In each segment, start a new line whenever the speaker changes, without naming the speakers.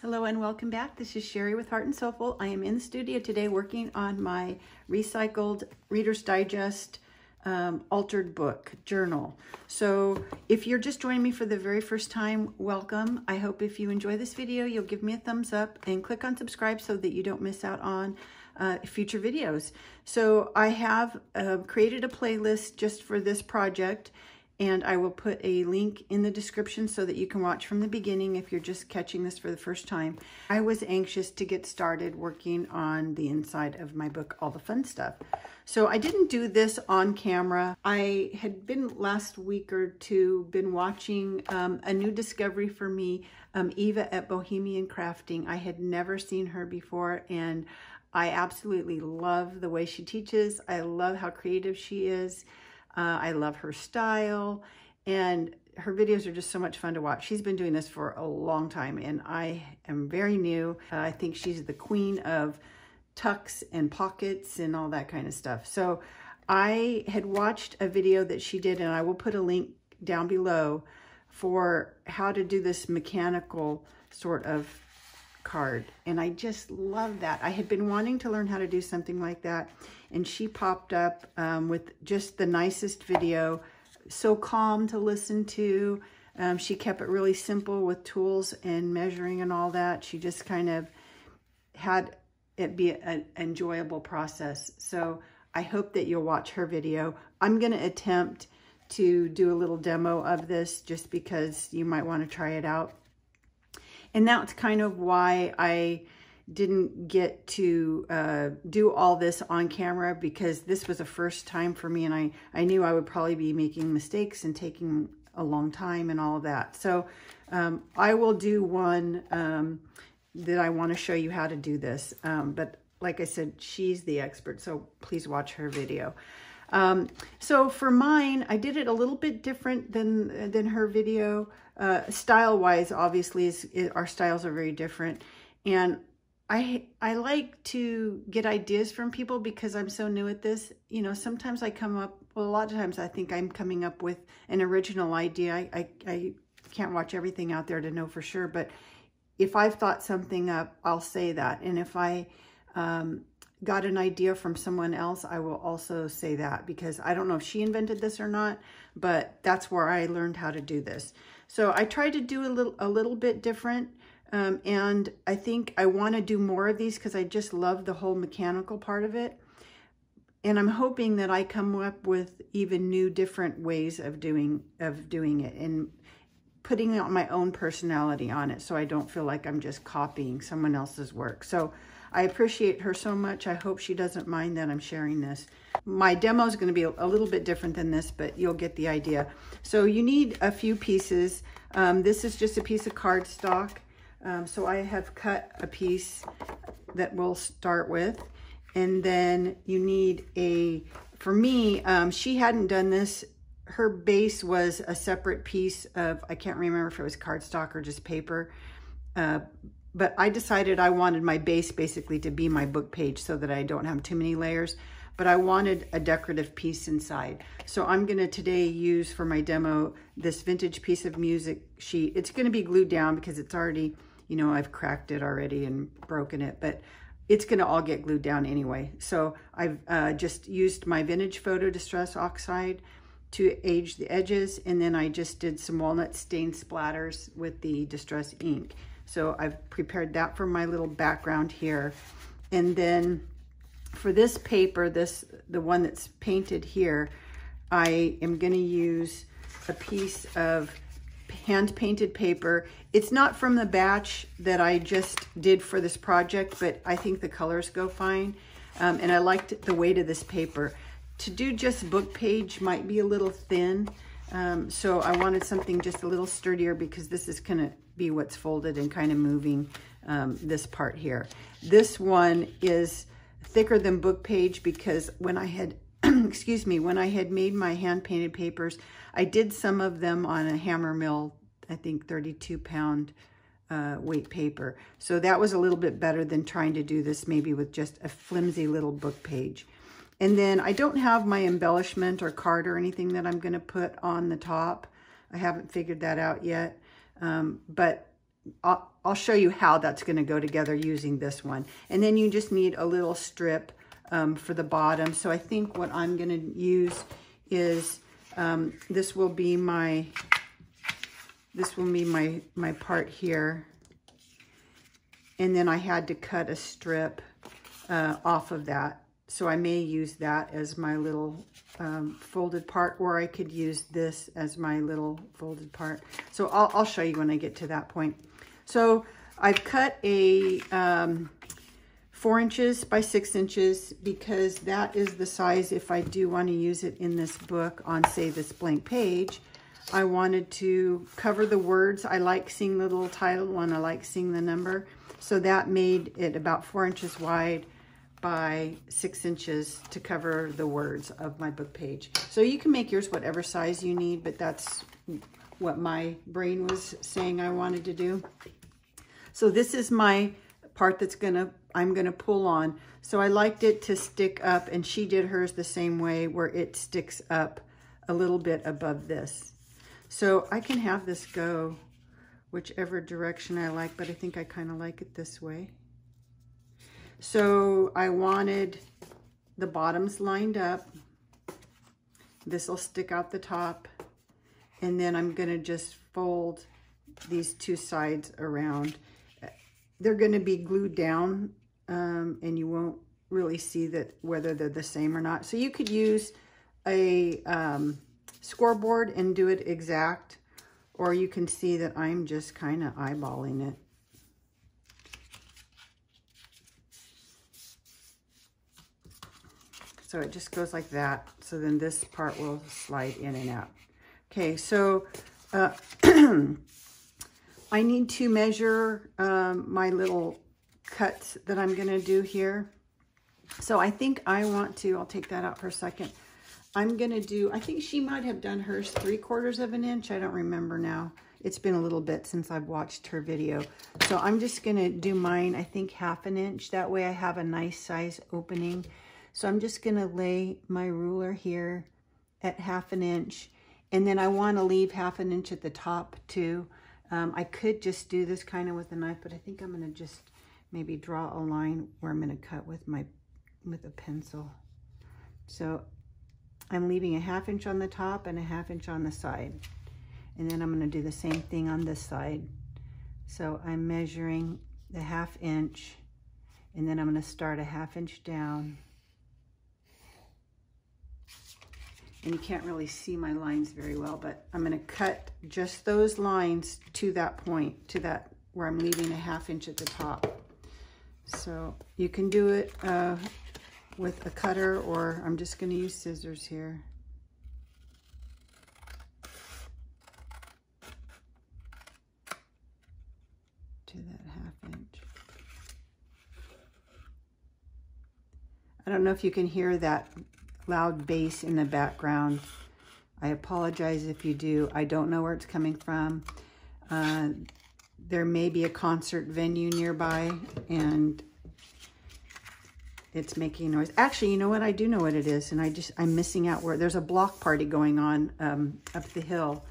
Hello and welcome back. This is Sherri with Heart and Soulful. I am in the studio today working on my recycled Reader's Digest um, altered book journal. So if you're just joining me for the very first time, welcome. I hope if you enjoy this video, you'll give me a thumbs up and click on subscribe so that you don't miss out on uh, future videos. So I have uh, created a playlist just for this project and I will put a link in the description so that you can watch from the beginning if you're just catching this for the first time. I was anxious to get started working on the inside of my book, All the Fun Stuff. So I didn't do this on camera. I had been last week or two been watching um, a new discovery for me, um, Eva at Bohemian Crafting. I had never seen her before and I absolutely love the way she teaches. I love how creative she is. Uh, I love her style and her videos are just so much fun to watch. She's been doing this for a long time and I am very new. Uh, I think she's the queen of tucks and pockets and all that kind of stuff. So I had watched a video that she did and I will put a link down below for how to do this mechanical sort of card. And I just love that. I had been wanting to learn how to do something like that. And she popped up um, with just the nicest video. So calm to listen to. Um, she kept it really simple with tools and measuring and all that. She just kind of had it be an enjoyable process. So I hope that you'll watch her video. I'm going to attempt to do a little demo of this just because you might want to try it out. And that's kind of why I didn't get to uh, do all this on camera because this was a first time for me and I, I knew I would probably be making mistakes and taking a long time and all of that. So um, I will do one um, that I want to show you how to do this. Um, but like I said, she's the expert, so please watch her video. Um, so for mine, I did it a little bit different than, than her video. Uh, style-wise, obviously, is, is, our styles are very different. And I I like to get ideas from people because I'm so new at this. You know, sometimes I come up, well, a lot of times I think I'm coming up with an original idea. I, I, I can't watch everything out there to know for sure, but if I've thought something up, I'll say that. And if I um, got an idea from someone else, I will also say that because I don't know if she invented this or not, but that's where I learned how to do this. So I tried to do a little, a little bit different. Um, and I think I want to do more of these because I just love the whole mechanical part of it. And I'm hoping that I come up with even new, different ways of doing of doing it and putting my own personality on it so I don't feel like I'm just copying someone else's work. So I appreciate her so much. I hope she doesn't mind that I'm sharing this. My demo is going to be a little bit different than this, but you'll get the idea. So you need a few pieces. Um, this is just a piece of cardstock. Um, so I have cut a piece that we'll start with. And then you need a, for me, um, she hadn't done this. Her base was a separate piece of, I can't remember if it was cardstock or just paper. Uh, but I decided I wanted my base basically to be my book page so that I don't have too many layers, but I wanted a decorative piece inside. So I'm gonna today use for my demo this vintage piece of music sheet. It's gonna be glued down because it's already, you know, I've cracked it already and broken it, but it's gonna all get glued down anyway. So I've uh, just used my vintage photo distress oxide to age the edges, and then I just did some walnut stain splatters with the distress ink. So I've prepared that for my little background here. And then for this paper, this the one that's painted here, I am going to use a piece of hand painted paper. It's not from the batch that I just did for this project, but I think the colors go fine. Um, and I liked the weight of this paper. To do just book page might be a little thin. Um, so I wanted something just a little sturdier because this is to be what's folded and kind of moving um, this part here. This one is thicker than book page because when I had, excuse me, when I had made my hand painted papers, I did some of them on a Hammermill, I think 32 pound uh, weight paper. So that was a little bit better than trying to do this maybe with just a flimsy little book page. And then I don't have my embellishment or card or anything that I'm going to put on the top. I haven't figured that out yet. Um, but I'll, I'll show you how that's going to go together using this one. And then you just need a little strip um, for the bottom. So I think what I'm going to use is, um, this will be my, this will be my, my part here. And then I had to cut a strip uh, off of that. So I may use that as my little um, folded part, or I could use this as my little folded part. So I'll, I'll show you when I get to that point. So I've cut a um, four inches by six inches because that is the size if I do want to use it in this book on say this blank page. I wanted to cover the words. I like seeing the little title and I like seeing the number. So that made it about four inches wide by six inches to cover the words of my book page. So you can make yours whatever size you need, but that's what my brain was saying I wanted to do. So this is my part that's gonna, I'm gonna pull on. So I liked it to stick up and she did hers the same way where it sticks up a little bit above this. So I can have this go whichever direction I like, but I think I kind of like it this way. So I wanted the bottoms lined up. This will stick out the top. And then I'm going to just fold these two sides around. They're going to be glued down um, and you won't really see that whether they're the same or not. So you could use a um, scoreboard and do it exact or you can see that I'm just kind of eyeballing it. So it just goes like that. So then this part will slide in and out. Okay, so uh, I need to measure um, my little cuts that I'm to do here. So I think I want to, I'll take that out for a second. I'm to do, I think she might have done hers three quarters of an inch. I don't remember now. It's been a little bit since I've watched her video. So I'm just to do mine, I think half an inch. That way I have a nice size opening. So I'm just going to lay my ruler here at half an inch. And then I want to leave half an inch at the top too. Um, I could just do this kind of with a knife, but I think I'm going to just maybe draw a line where I'm going to cut with my with a pencil. So I'm leaving a half inch on the top and a half inch on the side. And then I'm going to do the same thing on this side. So I'm measuring the half inch and then I'm going to start a half inch down and you can't really see my lines very well, but I'm gonna cut just those lines to that point, to that where I'm leaving a half inch at the top. So you can do it uh, with a cutter or I'm just gonna use scissors here. To that half inch. I don't know if you can hear that loud bass in the background. I apologize if you do. I don't know where it's coming from. Uh, there may be a concert venue nearby and it's making noise. Actually, you know what? I do know what it is, and I just I'm missing out where there's a block party going on um, up the hill.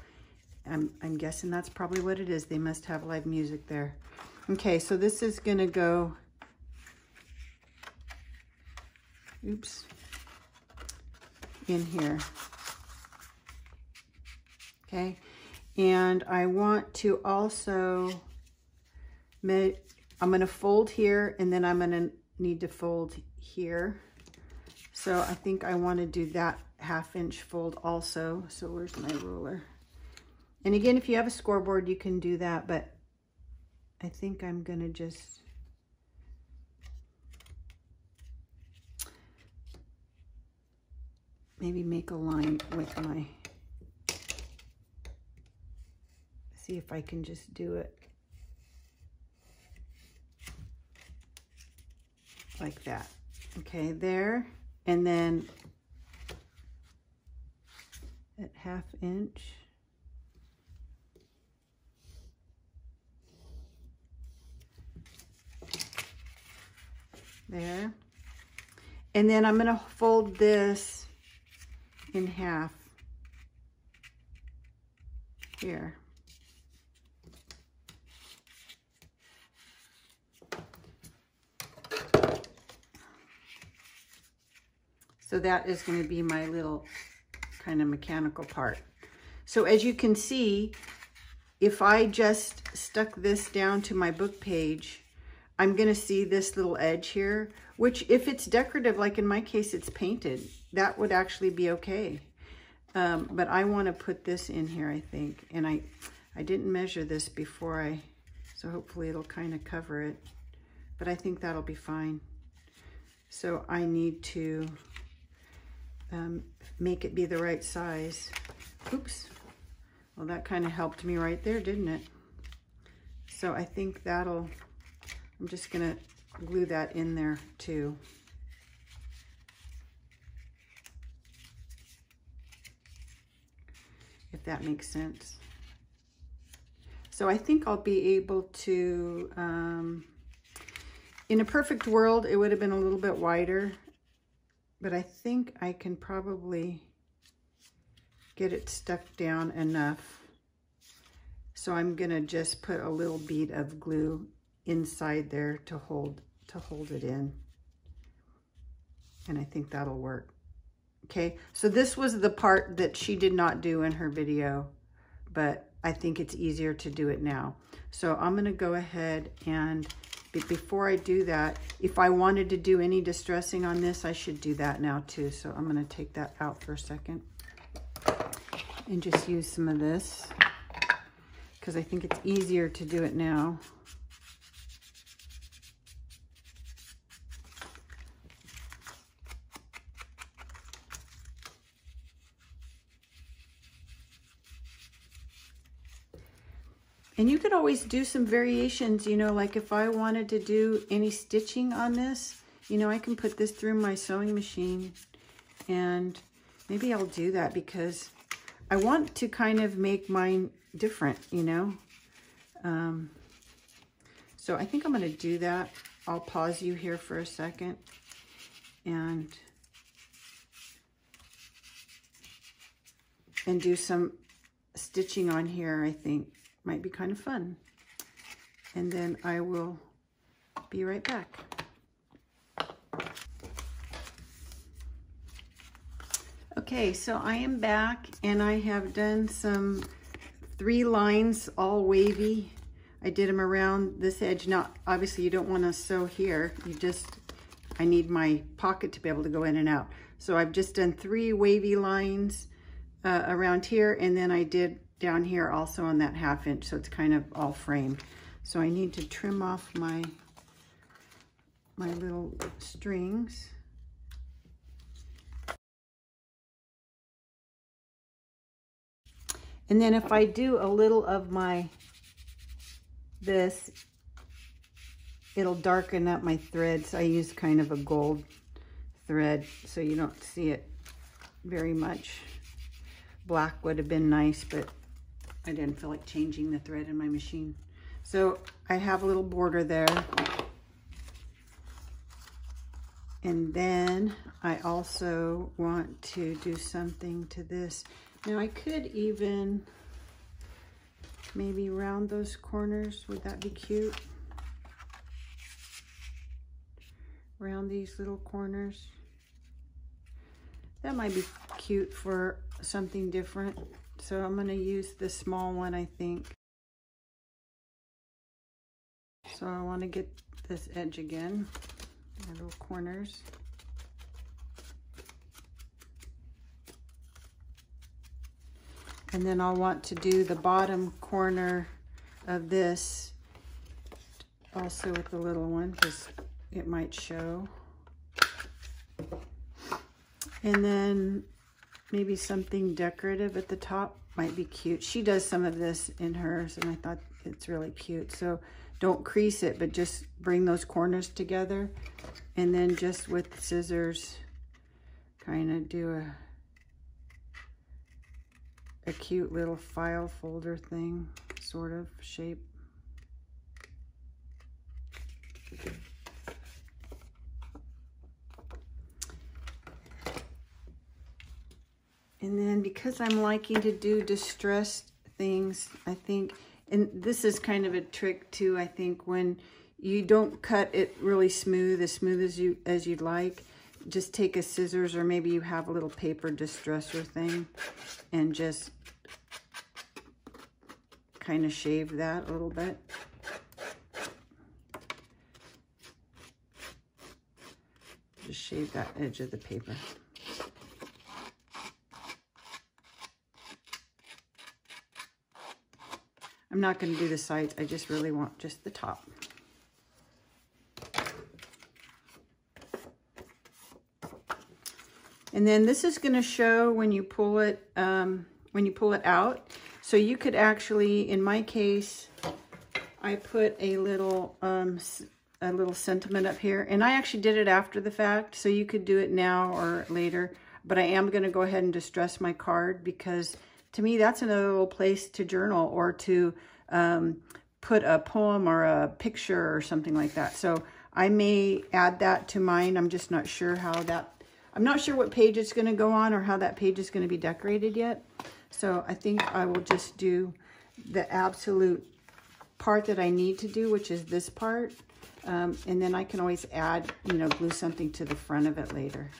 I'm I'm guessing that's probably what it is. They must have live music there. Okay, so this is gonna go. Oops in here. Okay, and I want to also, make, I'm going to fold here and then I'm going to need to fold here. So I think I want to do that half inch fold also. So where's my ruler? And again, if you have a scoreboard, you can do that, but I think I'm going to just maybe make a line with my, see if I can just do it like that. Okay, there. And then at half inch. There. And then I'm going to fold this in half here. So that is going to be my little kind of mechanical part. So as you can see, if I just stuck this down to my book page, I'm going to see this little edge here, which if it's decorative, like in my case, it's painted, that would actually be okay. Um, but I want to put this in here, I think. And I, I didn't measure this before I, so hopefully it'll kind of cover it. But I think that'll be fine. So I need to um, make it be the right size. Oops. Well, that kind of helped me right there, didn't it? So I think that'll, I'm just gonna glue that in there too. That makes sense. So I think I'll be able to, um, in a perfect world, it would have been a little bit wider, but I think I can probably get it stuck down enough. So I'm gonna just put a little bead of glue inside there to hold to hold it in. And I think that'll work. Okay, so this was the part that she did not do in her video, but I think it's easier to do it now. So I'm gonna go ahead and before I do that, if I wanted to do any distressing on this, I should do that now too. So I'm gonna take that out for a second and just use some of this because I think it's easier to do it now. And you could always do some variations, you know, like if I wanted to do any stitching on this, you know, I can put this through my sewing machine and maybe I'll do that because I want to kind of make mine different, you know. Um, so I think I'm going to do that. I'll pause you here for a second and and do some stitching on here, I think might be kind of fun. And then I will be right back. Okay, so I am back and I have done some three lines all wavy. I did them around this edge. Now, obviously you don't want to sew here. You just, I need my pocket to be able to go in and out. So I've just done three wavy lines uh, around here and then I did down here also on that half inch, so it's kind of all framed. So I need to trim off my, my little strings. And then if I do a little of my, this, it'll darken up my threads. I use kind of a gold thread so you don't see it very much. Black would have been nice, but I didn't feel like changing the thread in my machine. So I have a little border there. And then I also want to do something to this. Now I could even maybe round those corners. Would that be cute? Round these little corners. That might be cute for something different. So I'm going to use the small one, I think. So I want to get this edge again, my little corners. And then I'll want to do the bottom corner of this also with the little one because it might show. And then maybe something decorative at the top might be cute. She does some of this in hers, and I thought it's really cute. So don't crease it, but just bring those corners together. And then just with scissors, kind of do a, a cute little file folder thing, sort of shape. And then because I'm liking to do distressed things, I think, and this is kind of a trick too, I think, when you don't cut it really smooth, as smooth as you as you'd like, just take a scissors or maybe you have a little paper distresser thing and just kind of shave that a little bit. Just shave that edge of the paper. I'm not going to do the sides. I just really want just the top. And then this is going to show when you pull it, um, when you pull it out. So you could actually, in my case, I put a little, um, a little sentiment up here. And I actually did it after the fact, so you could do it now or later. But I am going to go ahead and distress my card because to me, that's another little place to journal or to um, put a poem or a picture or something like that. So I may add that to mine. I'm just not sure how that I'm not sure what page it's going to go on or how that page is going to be decorated yet. So I think I will just do the absolute part that I need to do, which is this part. Um, and then I can always add, you know, glue something to the front of it later.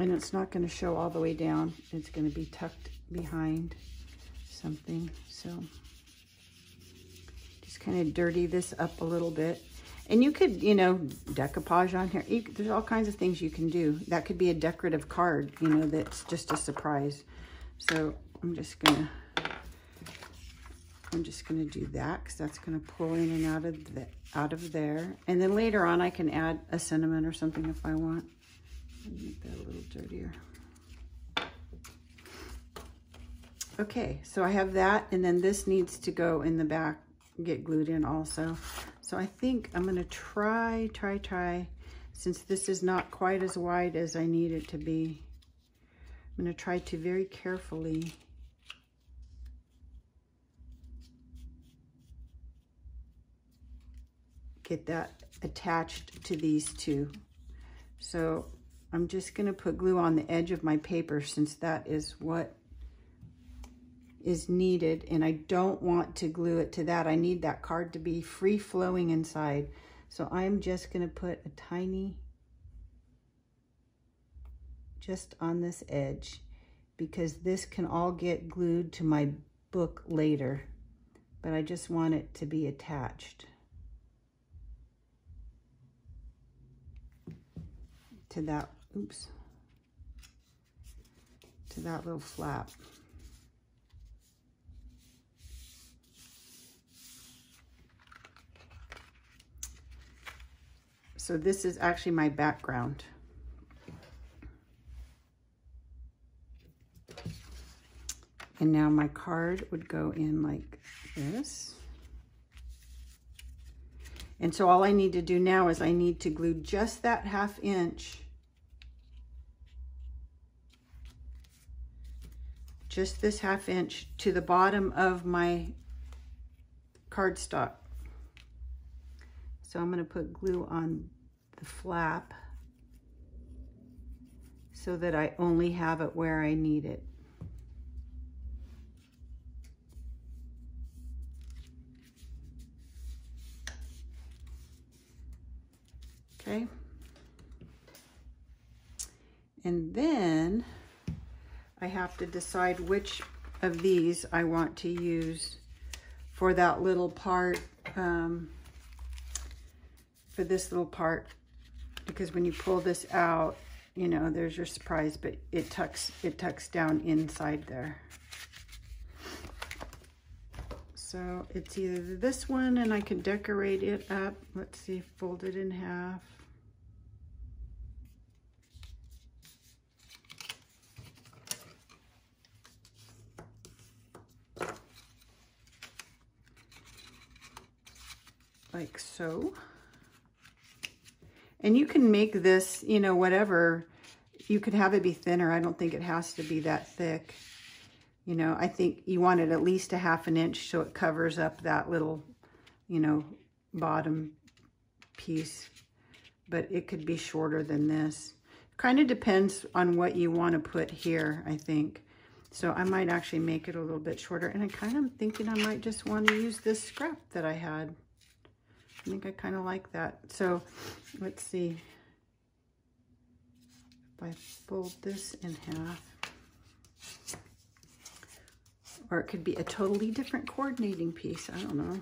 And it's not going to show all the way down. It's going to be tucked behind something. So just kind of dirty this up a little bit. And you could, you know, decoupage on here. You, there's all kinds of things you can do. That could be a decorative card, you know, that's just a surprise. So I'm just going to, I'm just going to do that because that's going to pull in and out of the, out of there. And then later on, I can add a sentiment or something if I want. Make that a little dirtier. Okay, so I have that, and then this needs to go in the back get glued in also. So I think I'm gonna try, try, try, since this is not quite as wide as I need it to be, I'm gonna try to very carefully get that attached to these two. So I'm just gonna put glue on the edge of my paper since that is what is needed and I don't want to glue it to that. I need that card to be free flowing inside. So I'm just going to put a tiny, just on this edge because this can all get glued to my book later, but I just want it to be attached to that, oops, to that little flap. So this is actually my background. And now my card would go in like this. And so all I need to do now is I need to glue just that half inch just this half inch to the bottom of my cardstock. So I'm going to put glue on the flap so that I only have it where I need it. Okay. And then I have to decide which of these I want to use for that little part um, for this little part because when you pull this out, you know, there's your surprise, but it tucks, it tucks down inside there. So it's either this one and I can decorate it up. Let's see, fold it in half. Like so. And you can make this, you know, whatever. You could have it be thinner. I don't think it has to be that thick. You know, I think you want it at least a half an inch so it covers up that little, you know, bottom piece. But it could be shorter than this. Kind of depends on what you want to put here, I think. So I might actually make it a little bit shorter. And I kind of thinking I might just want to use this scrap that I had. I think I kind of like that. So let's see. If I fold this in half. Or it could be a totally different coordinating piece. I don't know.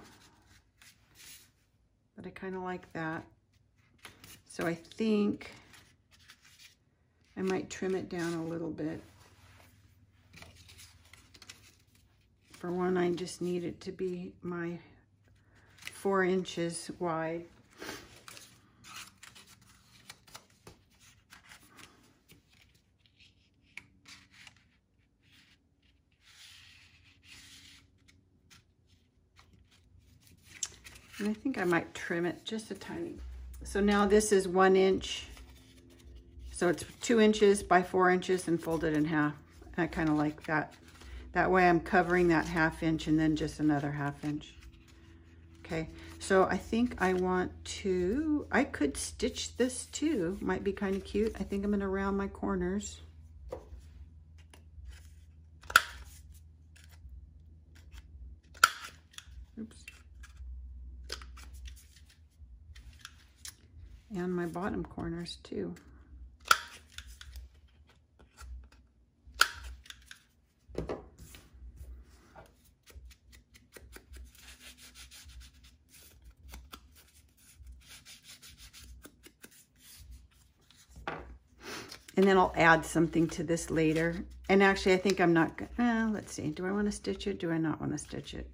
But I kind of like that. So I think I might trim it down a little bit. For one, I just need it to be my four inches wide. And I think I might trim it just a tiny. So now this is one inch. So it's two inches by four inches and folded in half. I kind of like that. That way I'm covering that half inch and then just another half inch. Okay, so I think I want to, I could stitch this too. Might be kind of cute. I think I'm gonna round my corners. Oops. And my bottom corners too. And then I'll add something to this later. And actually, I think I'm not, gonna uh, let's see. Do I want to stitch it? Do I not want to stitch it?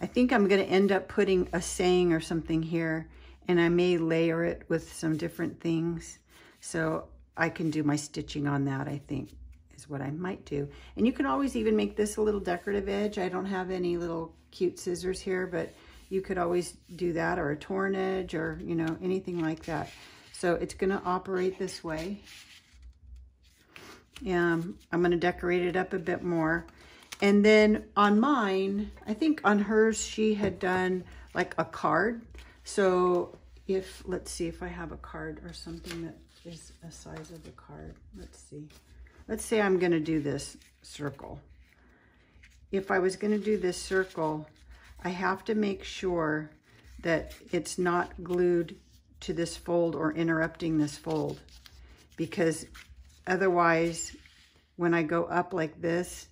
I think I'm going to end up putting a saying or something here. And I may layer it with some different things. So I can do my stitching on that, I think, is what I might do. And you can always even make this a little decorative edge. I don't have any little cute scissors here, but you could always do that or a torn edge or, you know, anything like that. So it's going to operate this way. Um, I'm going to decorate it up a bit more. And then on mine, I think on hers, she had done like a card. So if, let's see if I have a card or something that is a size of a card. Let's see. Let's say I'm going to do this circle. If I was going to do this circle, I have to make sure that it's not glued to this fold or interrupting this fold because otherwise when I go up like this,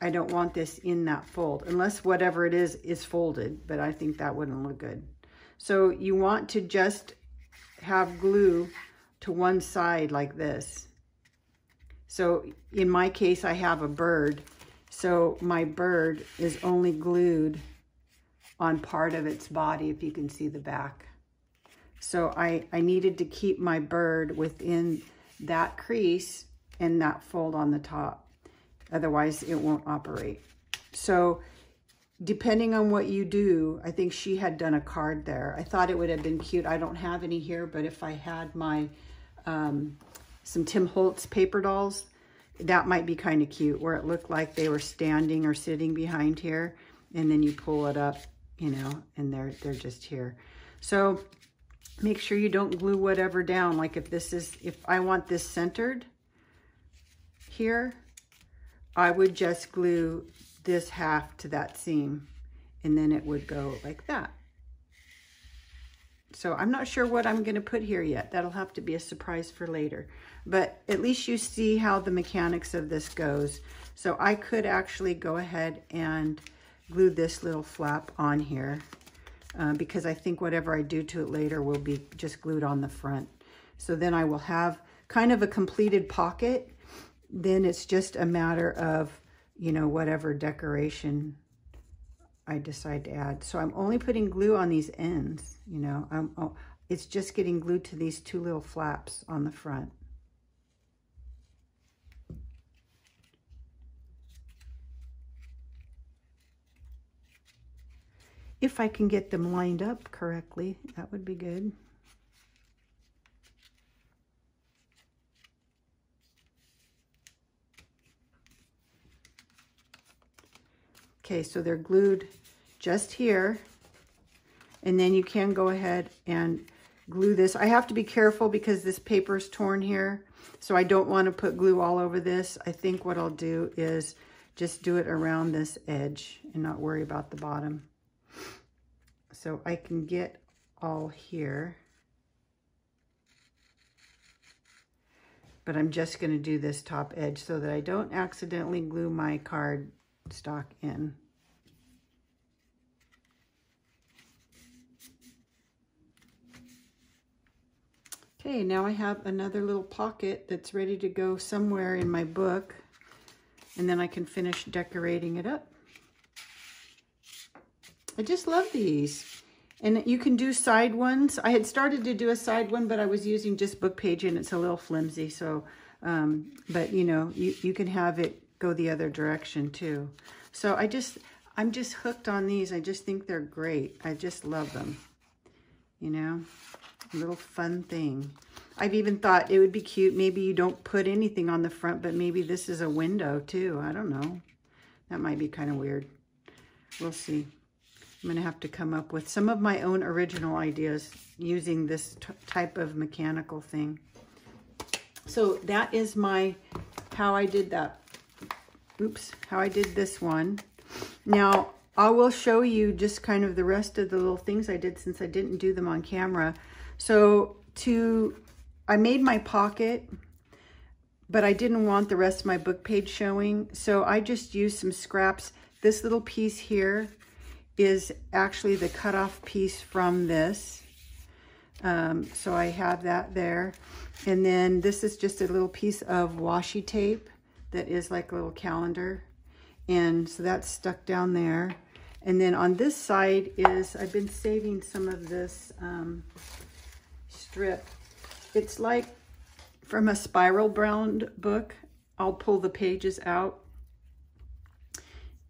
I don't want this in that fold unless whatever it is is folded, but I think that wouldn't look good. So you want to just have glue to one side like this. So in my case, I have a bird. So my bird is only glued on part of its body, if you can see the back. So I, I needed to keep my bird within that crease and that fold on the top. Otherwise, it won't operate. So depending on what you do, I think she had done a card there. I thought it would have been cute. I don't have any here, but if I had my um, some Tim Holtz paper dolls, that might be kind of cute, where it looked like they were standing or sitting behind here, and then you pull it up you know, and they're, they're just here. So make sure you don't glue whatever down. Like if this is, if I want this centered here, I would just glue this half to that seam and then it would go like that. So I'm not sure what I'm going to put here yet. That'll have to be a surprise for later. But at least you see how the mechanics of this goes. So I could actually go ahead and glue this little flap on here uh, because I think whatever I do to it later will be just glued on the front. So then I will have kind of a completed pocket. Then it's just a matter of, you know, whatever decoration I decide to add. So I'm only putting glue on these ends, you know. I'm, oh, it's just getting glued to these two little flaps on the front. If I can get them lined up correctly, that would be good. Okay, so they're glued just here. And then you can go ahead and glue this. I have to be careful because this paper is torn here. So I don't want to put glue all over this. I think what I'll do is just do it around this edge and not worry about the bottom. So I can get all here. But I'm just going to do this top edge so that I don't accidentally glue my card stock in. Okay, now I have another little pocket that's ready to go somewhere in my book. And then I can finish decorating it up. I just love these. And you can do side ones. I had started to do a side one, but I was using just book page and it's a little flimsy. So, um, but you know, you, you can have it go the other direction too. So I just, I'm just hooked on these. I just think they're great. I just love them, you know little fun thing. I've even thought it would be cute. Maybe you don't put anything on the front, but maybe this is a window too. I don't know. That might be kind of weird. We'll see. I'm going to have to come up with some of my own original ideas using this type of mechanical thing. So that is my, how I did that. Oops, how I did this one. Now, I will show you just kind of the rest of the little things I did since I didn't do them on camera. So to, I made my pocket, but I didn't want the rest of my book page showing. So I just used some scraps. This little piece here is actually the cutoff piece from this. Um, so I have that there. And then this is just a little piece of washi tape that is like a little calendar. And so that's stuck down there. And then on this side is, I've been saving some of this um, strip. It's like from a spiral bound book. I'll pull the pages out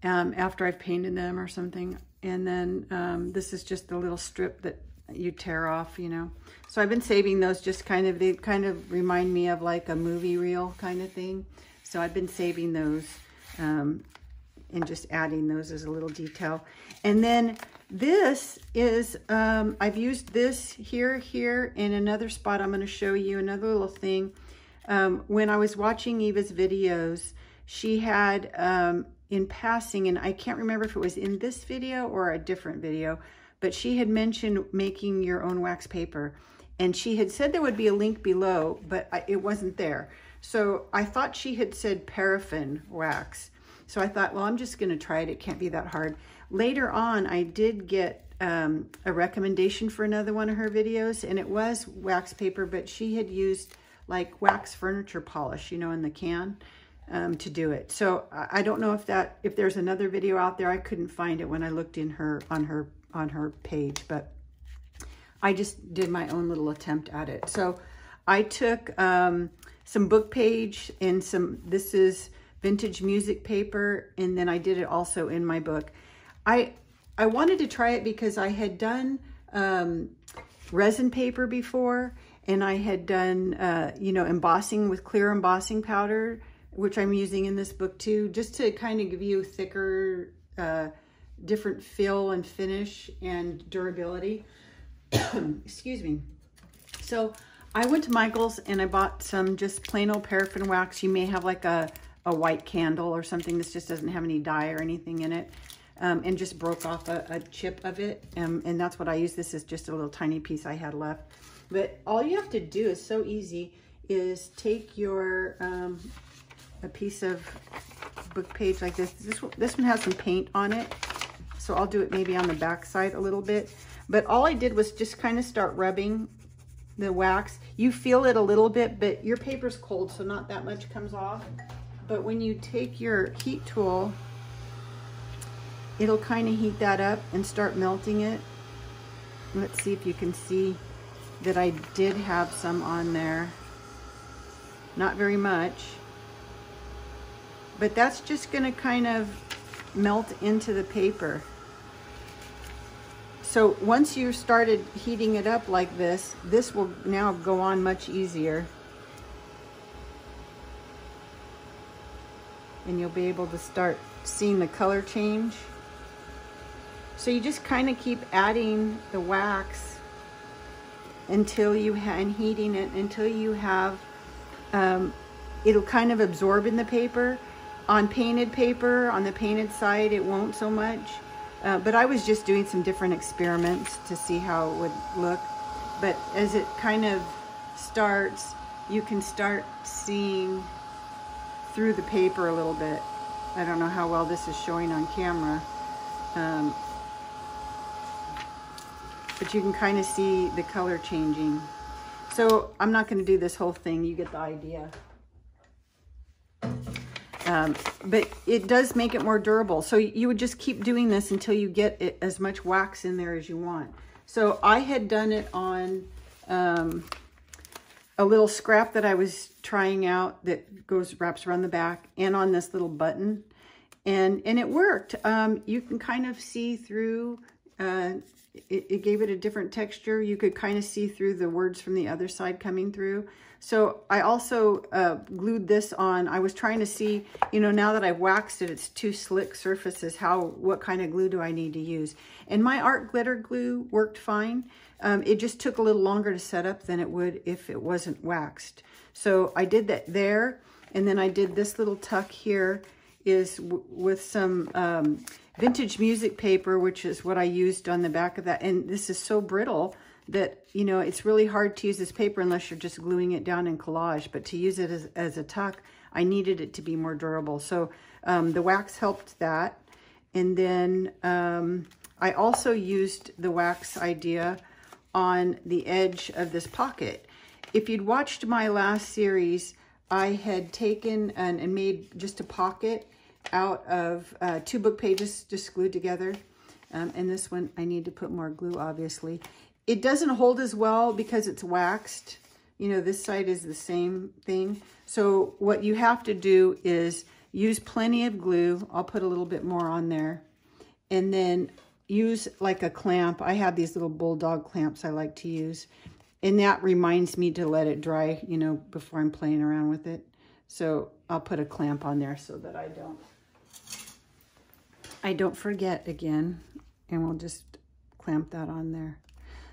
um, after I've painted them or something. And then um, this is just a little strip that you tear off, you know. So I've been saving those just kind of, they kind of remind me of like a movie reel kind of thing. So I've been saving those um, and just adding those as a little detail. And then this is, um, I've used this here, here, in another spot. I'm going to show you another little thing. Um, when I was watching Eva's videos, she had, um, in passing, and I can't remember if it was in this video or a different video, but she had mentioned making your own wax paper. And she had said there would be a link below, but I, it wasn't there. So I thought she had said paraffin wax. So I thought, well, I'm just going to try it. It can't be that hard. Later on, I did get um, a recommendation for another one of her videos, and it was wax paper, but she had used like wax furniture polish, you know, in the can um, to do it. So I don't know if that, if there's another video out there, I couldn't find it when I looked in her, on her, on her page, but I just did my own little attempt at it. So I took um, some book page and some, this is vintage music paper, and then I did it also in my book. I, I wanted to try it because I had done um, resin paper before, and I had done, uh, you know, embossing with clear embossing powder, which I'm using in this book too, just to kind of give you thicker, uh, different feel and finish and durability. Excuse me. So I went to Michael's and I bought some just plain old paraffin wax. You may have like a a white candle or something. This just doesn't have any dye or anything in it. Um, and just broke off a, a chip of it. Um, and that's what I use. This is just a little tiny piece I had left. But all you have to do is so easy is take your, um, a piece of book page like this. This, this one has some paint on it. So I'll do it maybe on the back side a little bit. But all I did was just kind of start rubbing the wax. You feel it a little bit, but your paper's cold, so not that much comes off. But when you take your heat tool, it'll kind of heat that up and start melting it. Let's see if you can see that I did have some on there. Not very much. But that's just gonna kind of melt into the paper. So once you started heating it up like this, this will now go on much easier. and you'll be able to start seeing the color change. So you just kind of keep adding the wax until you and heating it until you have um, it'll kind of absorb in the paper. On painted paper, on the painted side, it won't so much. Uh, but I was just doing some different experiments to see how it would look. But as it kind of starts, you can start seeing through the paper a little bit. I don't know how well this is showing on camera. Um, but you can kind of see the color changing. So I'm not going to do this whole thing. You get the idea. Um, but it does make it more durable. So you would just keep doing this until you get it, as much wax in there as you want. So I had done it on um, a little scrap that I was trying out that goes wraps around the back and on this little button. And, and it worked. Um, you can kind of see through, uh, it, it gave it a different texture. You could kind of see through the words from the other side coming through. So I also uh, glued this on. I was trying to see, you know, now that I've waxed it, it's two slick surfaces, how, what kind of glue do I need to use? And my art glitter glue worked fine. Um, it just took a little longer to set up than it would if it wasn't waxed. So I did that there. And then I did this little tuck here is with some um, vintage music paper, which is what I used on the back of that. And this is so brittle that, you know, it's really hard to use this paper unless you're just gluing it down in collage. But to use it as, as a tuck, I needed it to be more durable. So um, the wax helped that. And then um, I also used the wax idea on the edge of this pocket. If you'd watched my last series, I had taken and, and made just a pocket out of uh, two book pages just glued together. Um, and this one, I need to put more glue, obviously. It doesn't hold as well because it's waxed. You know, this side is the same thing. So what you have to do is use plenty of glue. I'll put a little bit more on there. And then use like a clamp. I have these little bulldog clamps I like to use. And that reminds me to let it dry, you know, before I'm playing around with it. So I'll put a clamp on there so that I don't, I don't forget again. And we'll just clamp that on there.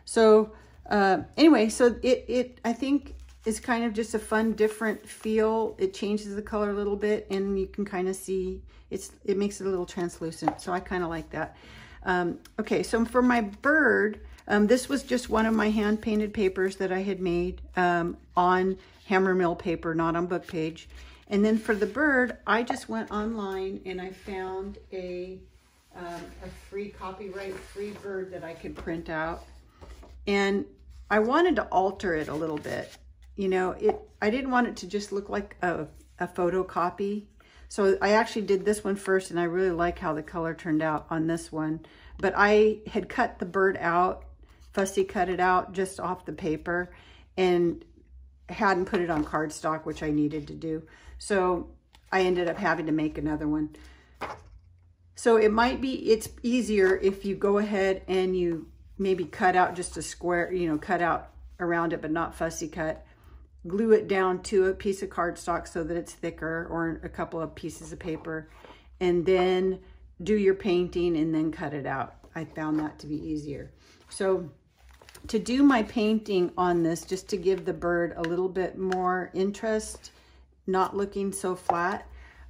So uh, anyway, so it, it, I think is kind of just a fun, different feel. It changes the color a little bit and you can kind of see it's, it makes it a little translucent. So I kind of like that. Um, okay, so for my bird, um, this was just one of my hand painted papers that I had made um, on Hammermill paper, not on book page. And then for the bird, I just went online and I found a, um, a free copyright free bird that I could print out. And I wanted to alter it a little bit. You know, it. I didn't want it to just look like a, a photocopy. So I actually did this one first and I really like how the color turned out on this one. But I had cut the bird out, fussy cut it out just off the paper and hadn't put it on cardstock, which I needed to do. So I ended up having to make another one. So it might be, it's easier if you go ahead and you maybe cut out just a square, you know, cut out around it, but not fussy cut. Glue it down to a piece of cardstock so that it's thicker or a couple of pieces of paper. And then do your painting and then cut it out. I found that to be easier. So to do my painting on this, just to give the bird a little bit more interest, not looking so flat,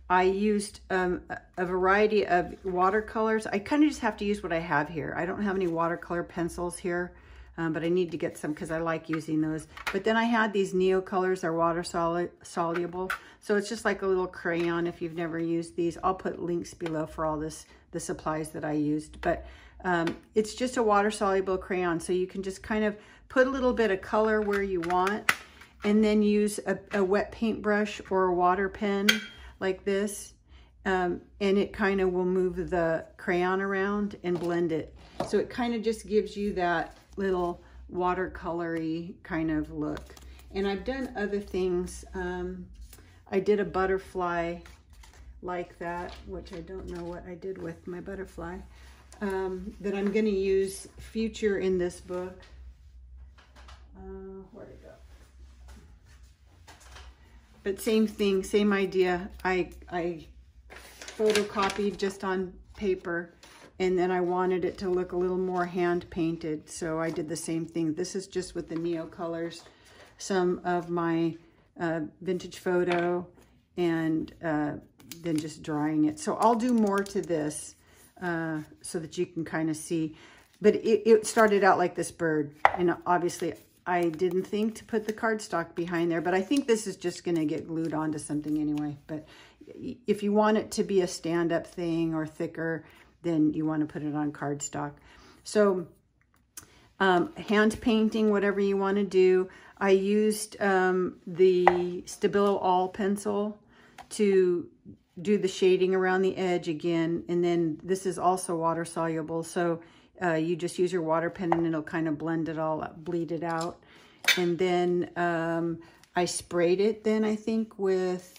I used um, a variety of watercolors. I kind of just have to use what I have here. I don't have any watercolor pencils here, um, but I need to get some because I like using those. But then I had these Neocolors. They're water solu soluble. So it's just like a little crayon if you've never used these. I'll put links below for all this the supplies that I used. But um, it's just a water soluble crayon. So you can just kind of put a little bit of color where you want and then use a, a wet paintbrush or a water pen like this. Um, and it kind of will move the crayon around and blend it. So it kind of just gives you that little watercolory kind of look. And I've done other things. Um, I did a butterfly like that, which I don't know what I did with my butterfly, um, that I'm going to use future in this book. Uh, where'd it go? But same thing, same idea. I, I photocopied just on paper and then I wanted it to look a little more hand painted. So I did the same thing. This is just with the Neocolors, some of my uh, vintage photo, and uh, then just drying it. So I'll do more to this uh, so that you can kind of see. But it, it started out like this bird. And obviously I didn't think to put the cardstock behind there, but I think this is just going to get glued onto something anyway. But if you want it to be a stand-up thing or thicker, then you want to put it on cardstock. So um, hand painting, whatever you want to do. I used um, the Stabilo All pencil to do the shading around the edge again. And then this is also water soluble. So uh, you just use your water pen and it'll kind of blend it all up, bleed it out. And then um, I sprayed it then I think with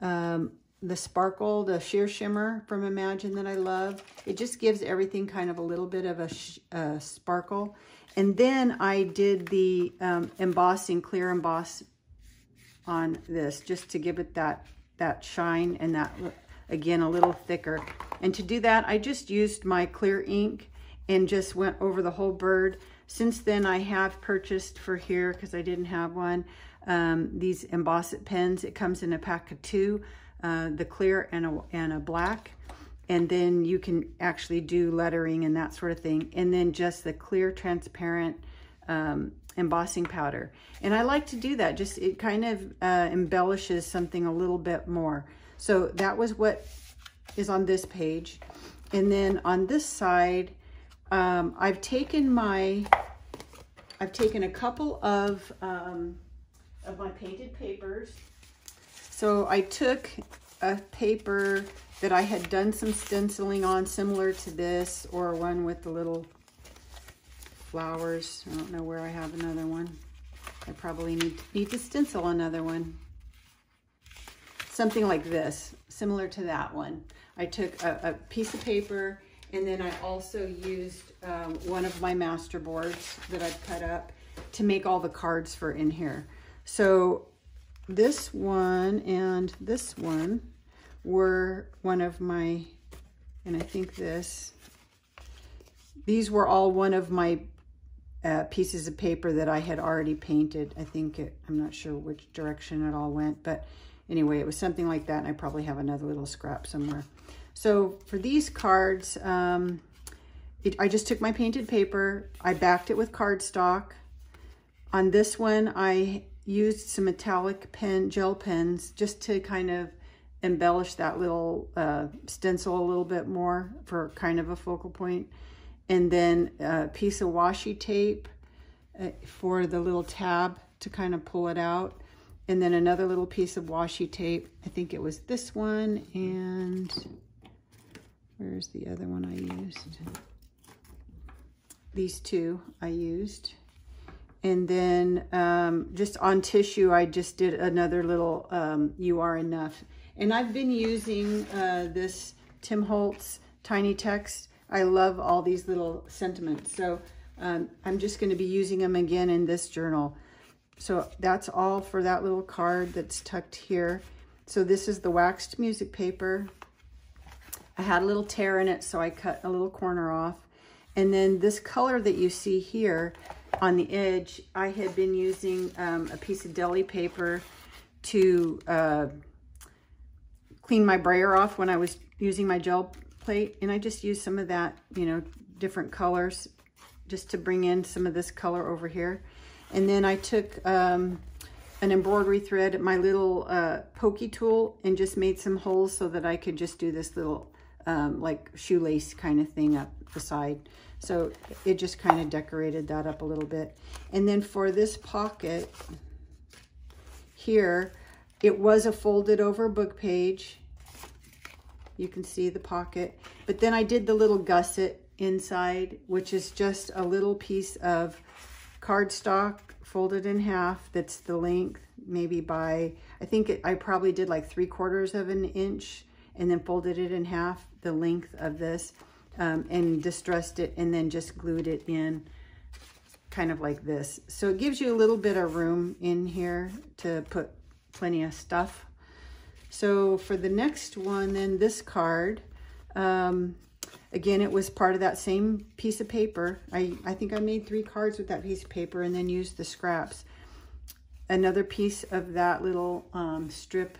um, the sparkle, the sheer shimmer from Imagine that I love. It just gives everything kind of a little bit of a sparkle. And then I did the um, embossing, clear emboss on this just to give it that that shine and that, again, a little thicker. And to do that, I just used my clear ink and just went over the whole bird. Since then, I have purchased for here, because I didn't have one, um, these emboss it pens. It comes in a pack of two, uh, the clear and a, and a black. And then you can actually do lettering and that sort of thing. And then just the clear, transparent um, embossing powder. And I like to do that, just it kind of uh, embellishes something a little bit more. So that was what is on this page. And then on this side, um, I've taken my, I've taken a couple of, um, of my painted papers. So I took a paper that I had done some stenciling on similar to this or one with the little flowers. I don't know where I have another one. I probably need, to, need to stencil another one. Something like this, similar to that one. I took a, a piece of paper and then I also used um, one of my master boards that I've cut up to make all the cards for in here. So this one and this one were one of my, and I think this, these were all one of my uh, pieces of paper that I had already painted. I think it, I'm not sure which direction it all went, but anyway, it was something like that. And I probably have another little scrap somewhere. So for these cards, um, it, I just took my painted paper. I backed it with cardstock. On this one, I used some metallic pen, gel pens, just to kind of embellish that little uh, stencil a little bit more for kind of a focal point. and then a piece of washi tape uh, for the little tab to kind of pull it out. And then another little piece of washi tape. I think it was this one and where's the other one I used? These two I used. And then um, just on tissue, I just did another little um, You Are Enough. And I've been using uh, this Tim Holtz Tiny Text I love all these little sentiments. So um, I'm just going to be using them again in this journal. So that's all for that little card that's tucked here. So this is the waxed music paper. I had a little tear in it, so I cut a little corner off. And then this color that you see here on the edge, I had been using um, a piece of deli paper to uh, clean my brayer off when I was using my gel plate and I just used some of that, you know, different colors just to bring in some of this color over here. And then I took um, an embroidery thread, my little uh, pokey tool, and just made some holes so that I could just do this little um, like shoelace kind of thing up the side. So it just kind of decorated that up a little bit. And then for this pocket here, it was a folded over book page you can see the pocket. But then I did the little gusset inside, which is just a little piece of cardstock folded in half. That's the length, maybe by, I think it, I probably did like three quarters of an inch and then folded it in half, the length of this, um, and distressed it and then just glued it in kind of like this. So it gives you a little bit of room in here to put plenty of stuff so for the next one, then this card, um, again, it was part of that same piece of paper. I, I think I made three cards with that piece of paper and then used the scraps. another piece of that little um, strip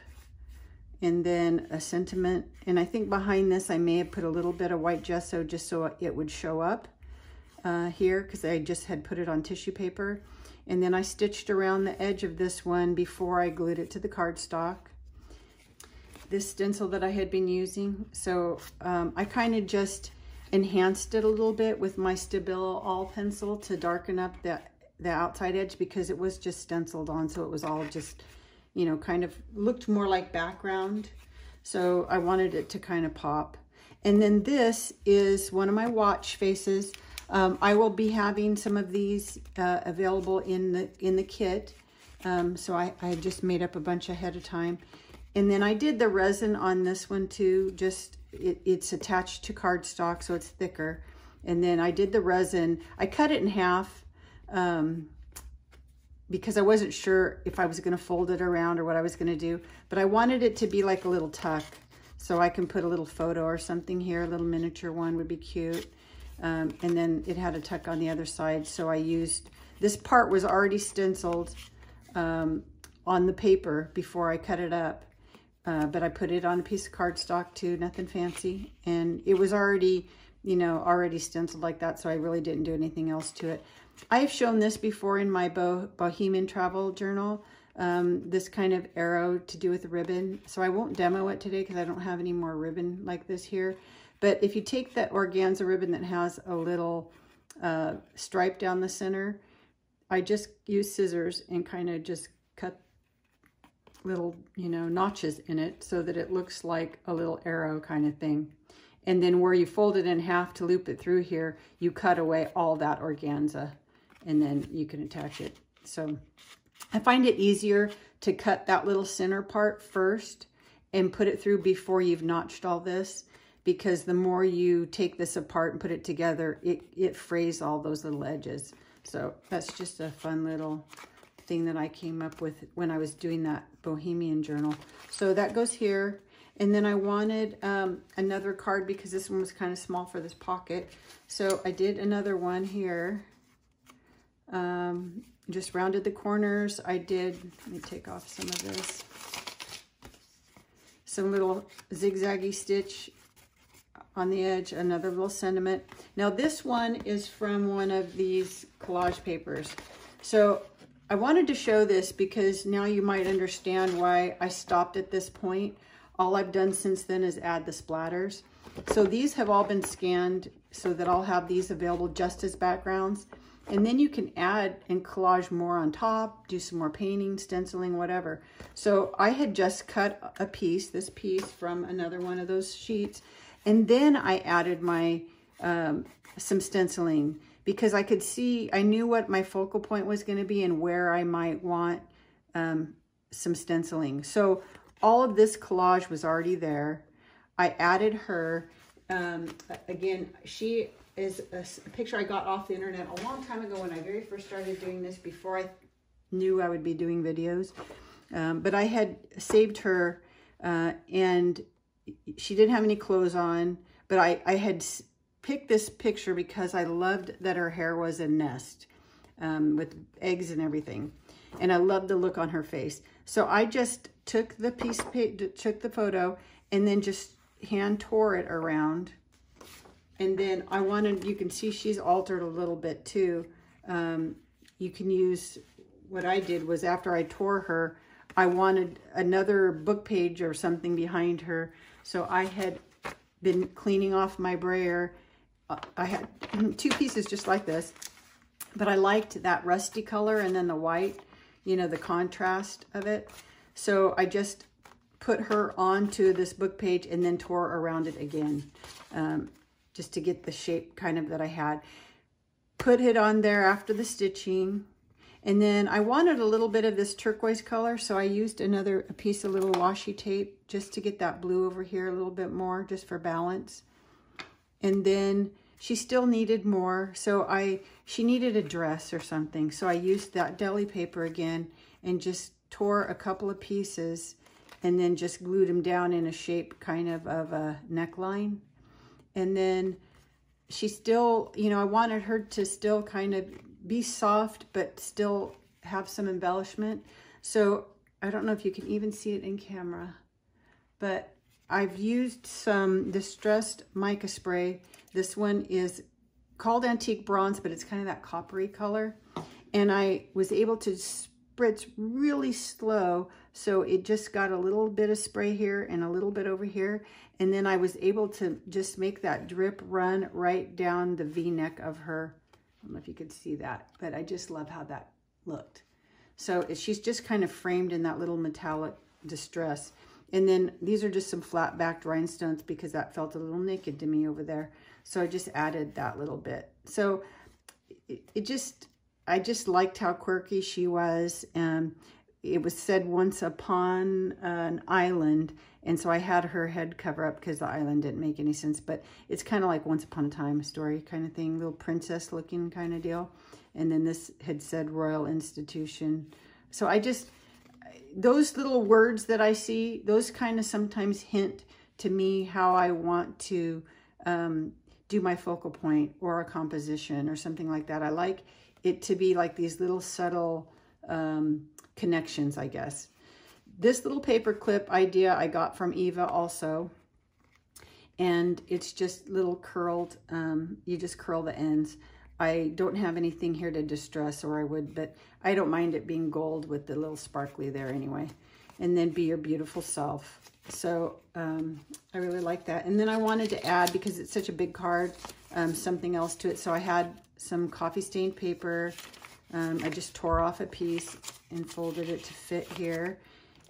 and then a sentiment. And I think behind this, I may have put a little bit of white gesso just so it would show up uh, here because I just had put it on tissue paper. And then I stitched around the edge of this one before I glued it to the cardstock. This stencil that I had been using. So um, I kind of just enhanced it a little bit with my Stabilo All pencil to darken up the, the outside edge because it was just stenciled on. So it was all just you know, kind of looked more like background. So I wanted it to kind of pop. And then this is one of my watch faces. Um, I will be having some of these uh, available in the in the kit. Um, so I, I just made up a bunch ahead of time. And then I did the resin on this one too. Just it, it's attached to cardstock, so it's thicker. And then I did the resin. I cut it in half. Um, because I wasn't sure if I was going to fold it around or what I was going to do. But I wanted it to be like a little tuck. So I can put a little photo or something here. A little miniature one would be cute. Um, and then it had a tuck on the other side. So I used, this part was already stenciled um, on the paper before I cut it up. Uh, but I put it on a piece of cardstock too, nothing fancy. And it was already, you know, already stenciled like that. So I really didn't do anything else to it. I've shown this before in my Bo Bohemian Travel Journal, um, this kind of arrow to do with the ribbon. So I won't demo it today because I don't have any more ribbon like this here. But if you take that organza ribbon that has a little uh, stripe down the center, I just use scissors and kind of just cut little, you know, notches in it so that it looks like a little arrow kind of thing. And then where you fold it in half to loop it through here, you cut away all that organza and then you can attach it. So I find it easier to cut that little center part first and put it through before you've notched all this because the more you take this apart and put it together, it, it frays all those little edges. So that's just a fun little thing that I came up with when I was doing that Bohemian journal. So that goes here. And then I wanted um, another card because this one was kind of small for this pocket. So I did another one here. Um, just rounded the corners. I did, let me take off some of this. Some little zigzaggy stitch on the edge, another little sentiment. Now this one is from one of these collage papers. So I wanted to show this because now you might understand why I stopped at this point. All I've done since then is add the splatters. So these have all been scanned so that I'll have these available just as backgrounds. And then you can add and collage more on top, do some more painting, stenciling, whatever. So I had just cut a piece, this piece from another one of those sheets. And then I added my um, some stenciling because I could see, I knew what my focal point was going to be and where I might want um, some stenciling. So all of this collage was already there. I added her. Um, again, she is a, picture I got off the internet a long time ago when I very first started doing this before I knew I would be doing videos. Um, but I had saved her uh, and she didn't have any clothes on, but I, I had picked this picture because I loved that her hair was a nest um, with eggs and everything. And I loved the look on her face. So I just took the piece, took the photo and then just hand tore it around and then I wanted, you can see she's altered a little bit too. Um, you can use, what I did was after I tore her, I wanted another book page or something behind her. So I had been cleaning off my brayer. Uh, I had two pieces just like this, but I liked that rusty color and then the white, you know, the contrast of it. So I just put her onto this book page and then tore around it again. Um, just to get the shape kind of that I had. Put it on there after the stitching. And then I wanted a little bit of this turquoise color, so I used another piece of little washi tape just to get that blue over here a little bit more, just for balance. And then she still needed more, so I she needed a dress or something. So I used that deli paper again and just tore a couple of pieces and then just glued them down in a shape kind of of a neckline. And then she still, you know, I wanted her to still kind of be soft, but still have some embellishment. So I don't know if you can even see it in camera, but I've used some distressed mica spray. This one is called Antique Bronze, but it's kind of that coppery color. And I was able to spritz really slow, so it just got a little bit of spray here and a little bit over here. And then I was able to just make that drip run right down the V-neck of her. I don't know if you could see that, but I just love how that looked. So she's just kind of framed in that little metallic distress. And then these are just some flat backed rhinestones because that felt a little naked to me over there. So I just added that little bit. So it, it just, I just liked how quirky she was. Um, it was said once upon an island. And so I had her head cover up because the island didn't make any sense. But it's kind of like once upon a time story kind of thing, little princess looking kind of deal. And then this had said Royal Institution. So I just, those little words that I see, those kind of sometimes hint to me how I want to um, do my focal point or a composition or something like that. I like it to be like these little subtle um, connections, I guess. This little paper clip idea I got from Eva also. And it's just little curled, um, you just curl the ends. I don't have anything here to distress or I would, but I don't mind it being gold with the little sparkly there anyway. And then be your beautiful self. So um, I really like that. And then I wanted to add, because it's such a big card, um, something else to it. So I had some coffee stained paper. Um, I just tore off a piece and folded it to fit here.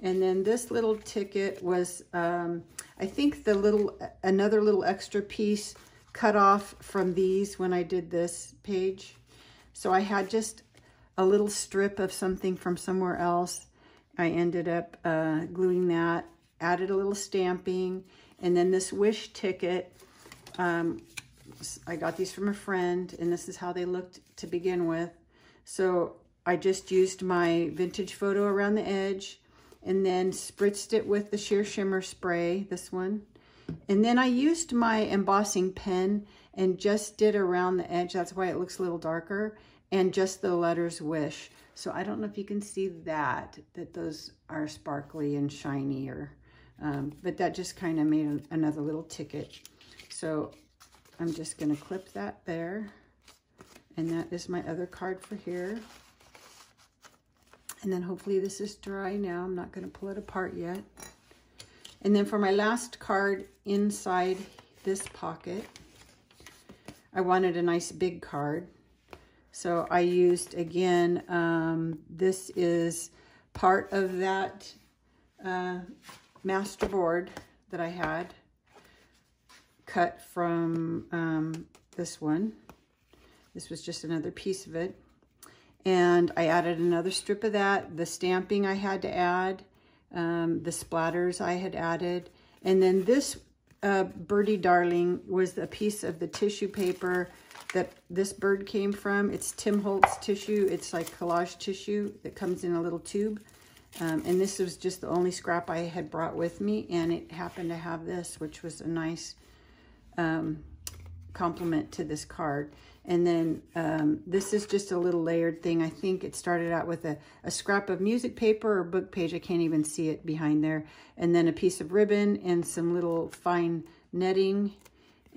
And then this little ticket was, um, I think the little, another little extra piece cut off from these when I did this page. So I had just a little strip of something from somewhere else. I ended up uh, gluing that added a little stamping, and then this wish ticket. Um, I got these from a friend, and this is how they looked to begin with. So I just used my vintage photo around the edge, and then spritzed it with the sheer shimmer spray, this one. And then I used my embossing pen and just did around the edge. That's why it looks a little darker. And just the letters wish. So I don't know if you can see that, that those are sparkly and shiny or um, but that just kind of made another little ticket. So I'm just going to clip that there. And that is my other card for here. And then hopefully this is dry now. I'm not going to pull it apart yet. And then for my last card inside this pocket, I wanted a nice big card. So I used, again, um, this is part of that uh, master board that I had cut from um, this one. This was just another piece of it. And I added another strip of that, the stamping I had to add, um, the splatters I had added. And then this uh, birdie darling was a piece of the tissue paper that this bird came from. It's Tim Holtz tissue. It's like collage tissue that comes in a little tube. Um, and this was just the only scrap I had brought with me, and it happened to have this, which was a nice um, compliment to this card. And then um, this is just a little layered thing. I think it started out with a, a scrap of music paper or book page. I can't even see it behind there. And then a piece of ribbon and some little fine netting.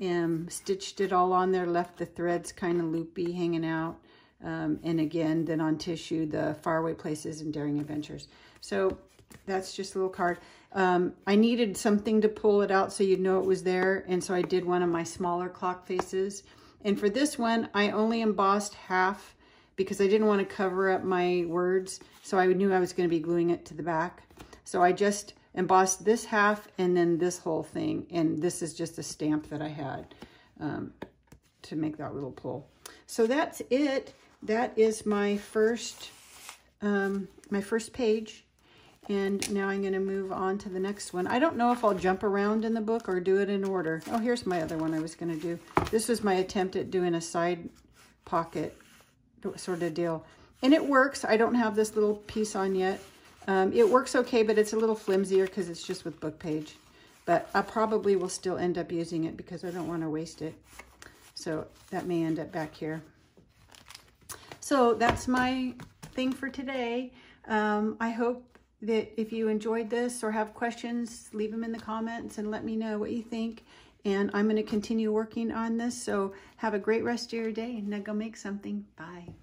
And stitched it all on there, left the threads kind of loopy hanging out. Um, and again, then on tissue, the Faraway Places and Daring Adventures. So that's just a little card. Um, I needed something to pull it out so you'd know it was there. And so I did one of my smaller clock faces. And for this one, I only embossed half because I didn't want to cover up my words. So I knew I was going to be gluing it to the back. So I just embossed this half and then this whole thing. And this is just a stamp that I had um, to make that little pull. So that's it. That is my first, um, my first page. And now I'm going to move on to the next one. I don't know if I'll jump around in the book or do it in order. Oh, here's my other one I was going to do. This was my attempt at doing a side pocket sort of deal. And it works. I don't have this little piece on yet. Um, it works okay, but it's a little flimsier because it's just with book page. But I probably will still end up using it because I don't want to waste it. So that may end up back here. So that's my thing for today. Um, I hope that if you enjoyed this or have questions, leave them in the comments and let me know what you think. And I'm going to continue working on this. So have a great rest of your day and now go make something. Bye.